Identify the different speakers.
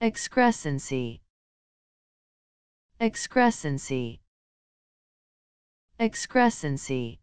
Speaker 1: excrescency. Excrescency. Excrescency.